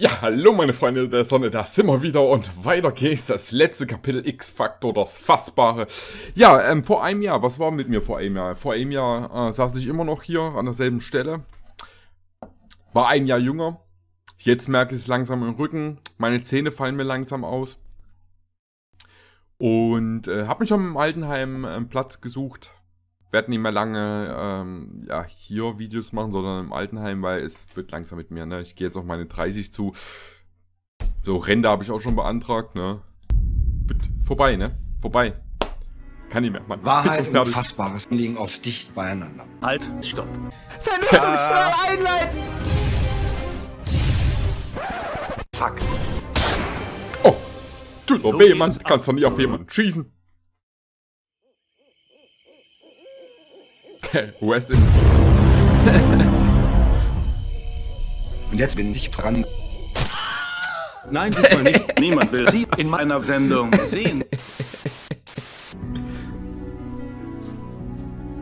Ja, hallo meine Freunde der Sonne, da sind wir wieder und weiter geht's. Das letzte Kapitel X-Faktor, das Fassbare. Ja, ähm, vor einem Jahr, was war mit mir vor einem Jahr? Vor einem Jahr äh, saß ich immer noch hier an derselben Stelle. War ein Jahr jünger. Jetzt merke ich es langsam im Rücken. Meine Zähne fallen mir langsam aus. Und äh, habe mich schon im Altenheim einen Platz gesucht werde nicht mehr lange ähm, ja, hier Videos machen, sondern im Altenheim, weil es wird langsam mit mir. Ne? Ich gehe jetzt auf meine 30 zu. So, Rente habe ich auch schon beantragt. Ne? Bitte, vorbei, ne? Vorbei. Kann nicht mehr. Mann. Wahrheit und, Fassbares liegen oft dicht beieinander. Halt, stopp. Vernichtungsstrahl einleiten! Fuck. Oh, tut so weh, Mann. Kannst doch nicht auf jemanden schießen. West Indies. Und jetzt bin ich dran. Nein, diesmal nicht. Niemand will Sie in meiner Sendung sehen.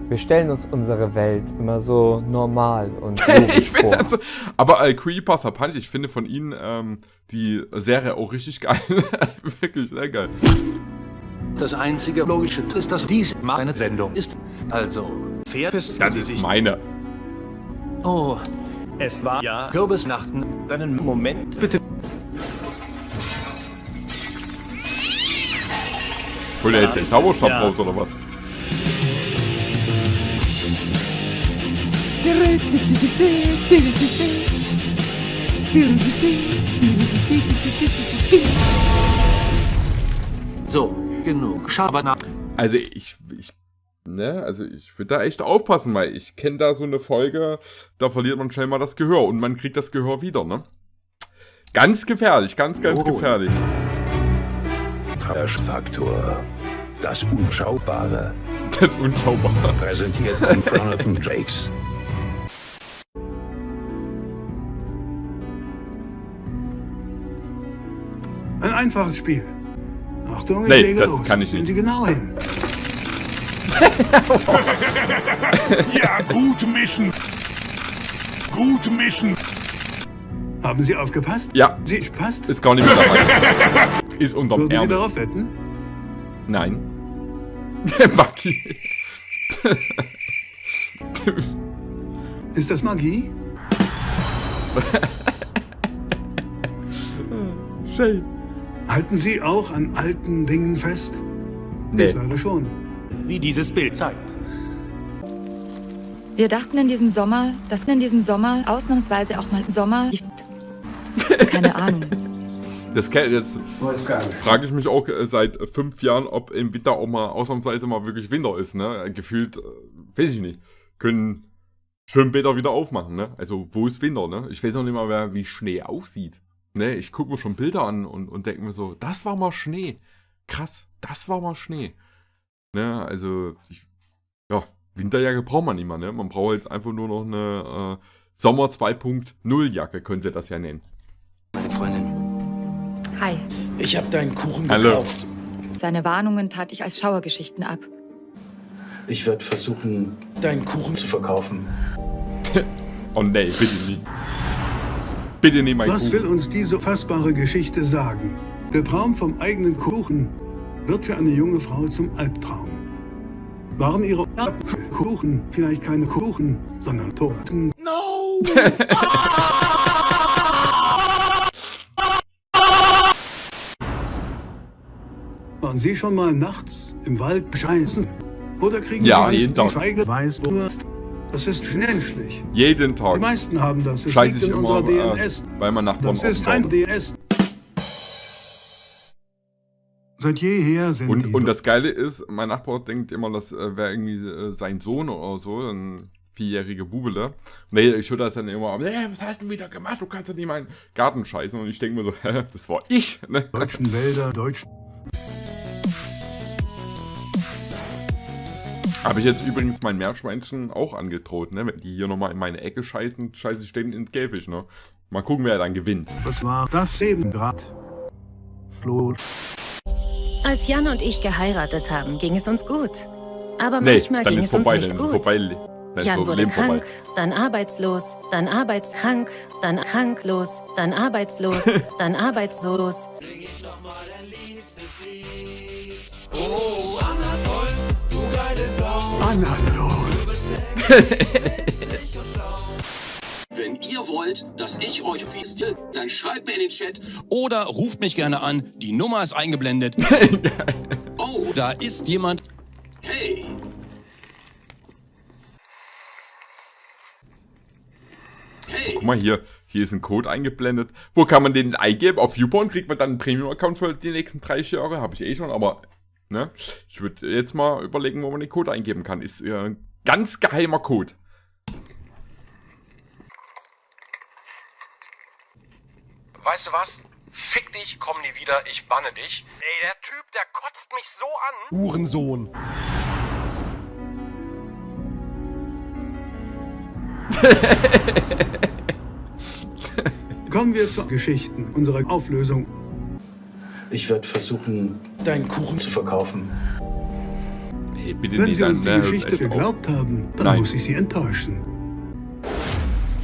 Wir stellen uns unsere Welt immer so normal und logisch vor. Also, aber äh, Creepypasta Punch, ich finde von ihnen ähm, die Serie auch richtig geil. Wirklich sehr geil. Das einzige Logische ist, dass dies meine Sendung ist. Also, fair ist, das ist meine. Oh, es war ja Kürbisnachten. Einen Moment, bitte. Holt er jetzt den Zauberstab ja. raus oder was? So, genug Schabernack. Also ich, ich ne, also ich würde da echt aufpassen, weil ich kenne da so eine Folge, da verliert man schnell mal das Gehör und man kriegt das Gehör wieder, ne? Ganz gefährlich, ganz, ganz oh. gefährlich. Trash-Faktor. Das Unschaubare. Das Unschaubare. Präsentiert von Jonathan Jakes. Ein einfaches Spiel. Achtung, ich nee, lege das los. kann ich nicht. Sie genau hin. ja, gut mischen. Gut mischen. Haben Sie aufgepasst? Ja. Sie passt? Ist gar nicht mehr dabei. Ist unterm Würden Sie Ärmel. darauf wetten? Nein. Bucky. Ist das Magie? Shame. Halten Sie auch an alten Dingen fest? Nee. Ich sage schon. Wie dieses Bild zeigt. Wir dachten in diesem Sommer, dass in diesem Sommer ausnahmsweise auch mal Sommer ist. Keine Ahnung. Das, das frage ich mich auch äh, seit fünf Jahren, ob im Winter auch mal ausnahmsweise mal wirklich Winter ist. Ne? Gefühlt, äh, weiß ich nicht, können Schwimmbäder wieder aufmachen. Ne? Also wo ist Winter? Ne? Ich weiß noch nicht mal, wie Schnee aussieht. Ne? Ich gucke mir schon Bilder an und, und denke mir so, das war mal Schnee. Krass, das war mal Schnee. Ne? Also, ich, ja, Winterjacke braucht man nicht mehr. Ne? Man braucht jetzt einfach nur noch eine äh, Sommer 2.0 Jacke, können sie das ja nennen. Meine Freundin. Hi. Ich habe deinen Kuchen Hallo. gekauft. Seine Warnungen tat ich als Schauergeschichten ab. Ich werde versuchen, Deinen Kuchen zu verkaufen. Oh nee, bitte nicht. Bitte nicht mein Was Kuchen. will uns diese fassbare Geschichte sagen? Der Traum vom eigenen Kuchen wird für eine junge Frau zum Albtraum. Waren ihre Kuchen vielleicht keine Kuchen, sondern Torten? No! Waren Sie schon mal nachts im Wald bescheißen? Oder kriegen Ja, Sie jeden die Tag. feige Weißwurst? Das ist menschlich. Jeden Die Tag meisten haben das. Es scheiße liegt ich in immer, unserer äh, DNS. weil mein Nachbarn Das ist ein. DNS. Seit jeher sind Und, die und das Geile ist, mein Nachbar denkt immer, das äh, wäre irgendwie äh, sein Sohn oder so, ein vierjähriger Bubele. Nee, ich höre das dann immer, nee, was hast du denn wieder gemacht? Du kannst doch nicht meinen Garten scheißen. Und ich denke mir so, hä, das war ich. Ne? deutschen Wälder, deutschen Habe ich jetzt übrigens mein Meerschweinchen auch angedroht, ne? Wenn die hier nochmal in meine Ecke scheißen, scheiße ich denen ins Käfig, ne? Mal gucken, wer dann gewinnt. Was war das eben grad? Flo, Als Jan und ich geheiratet haben, ging es uns gut. Aber Nee, manchmal dann ging ist es uns vorbei, nicht dann ist gut. vorbei. Jan wurde Leben vorbei. krank, dann arbeitslos, dann arbeitskrank, dann kranklos, dann arbeitslos, dann arbeitslos. Anatol. Wenn ihr wollt, dass ich euch fieste, dann schreibt mir in den Chat oder ruft mich gerne an. Die Nummer ist eingeblendet. oh, da ist jemand. Hey, Guck mal hier, hier ist ein Code eingeblendet. Wo kann man den eingeben? Auf YouPorn kriegt man dann einen Premium-Account für die nächsten 30 Jahre. Habe ich eh schon, aber ne? Ich würde jetzt mal überlegen, wo man den Code eingeben kann. Ist äh, ein ganz geheimer Code. Weißt du was? Fick dich, komm nie wieder, ich banne dich. Ey, der Typ, der kotzt mich so an. Hurensohn. Kommen wir zu Geschichten unserer Auflösung. Ich werde versuchen, Deinen Kuchen zu verkaufen. Hey, bitte Wenn nicht Sie uns an, die Geschichte geglaubt haben, dann Nein. muss ich Sie enttäuschen.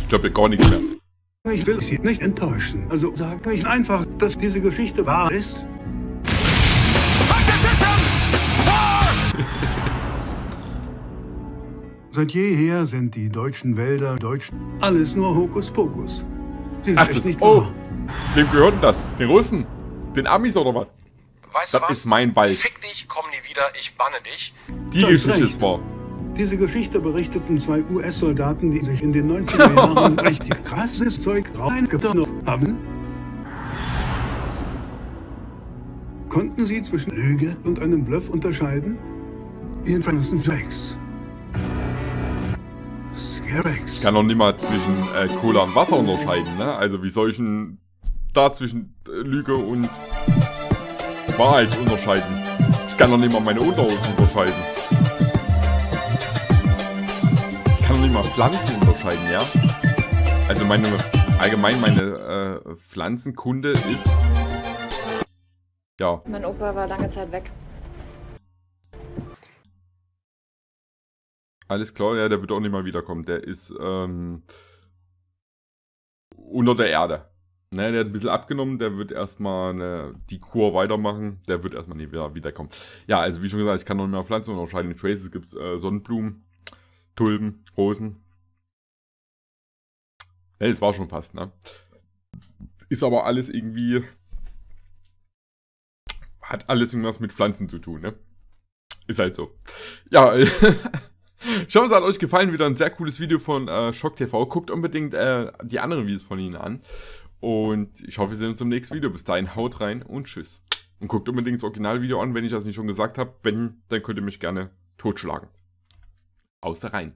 Ich glaube gar nichts mehr. Ich will Sie nicht enttäuschen. Also sag ich einfach, dass diese Geschichte wahr ist. Seit jeher sind die deutschen Wälder deutsch. Alles nur Hokuspokus. Sie ist Ach, das, nicht oh, wahr. wem gehört denn das? Den Russen? Den Amis oder was? Weißt du Das was? ist mein Wald. Fick dich, komm nie wieder, ich banne dich. Die Geschichte ist wahr. Diese Geschichte berichteten zwei US-Soldaten, die sich in den 90er Jahren richtig krasses Zeug reingetan haben. Konnten sie zwischen Lüge und einem Bluff unterscheiden? Jedenfalls ein Flex. Scarex. Ich kann noch nicht mal zwischen äh, Cola und Wasser unterscheiden, ne? Also wie soll ich denn da zwischen äh, Lüge und Wahrheit unterscheiden? Ich kann noch nicht mal meine Unterhosen unterscheiden. Pflanzen unterscheiden, ja? Also meine, allgemein meine äh, Pflanzenkunde ist, ja, Mein Opa war lange Zeit weg. Alles klar, ja, der wird auch nicht mal wiederkommen. Der ist ähm, unter der Erde. Ne, der hat ein bisschen abgenommen, der wird erstmal eine, die Kur weitermachen, der wird erstmal nie wieder wiederkommen. Ja, also wie schon gesagt, ich kann noch nicht mehr Pflanzen unterscheiden. In Traces gibt es äh, Sonnenblumen, Tulpen, Rosen. Ne, das war schon fast, ne? Ist aber alles irgendwie. Hat alles irgendwas mit Pflanzen zu tun, ne? Ist halt so. Ja, ich hoffe, es hat euch gefallen. Wieder ein sehr cooles Video von äh, Schock TV. Guckt unbedingt äh, die anderen Videos von ihnen an. Und ich hoffe, wir sehen uns im nächsten Video. Bis dahin, haut rein und tschüss. Und guckt unbedingt das Originalvideo an, wenn ich das nicht schon gesagt habe. Wenn, dann könnt ihr mich gerne totschlagen. Außer rein.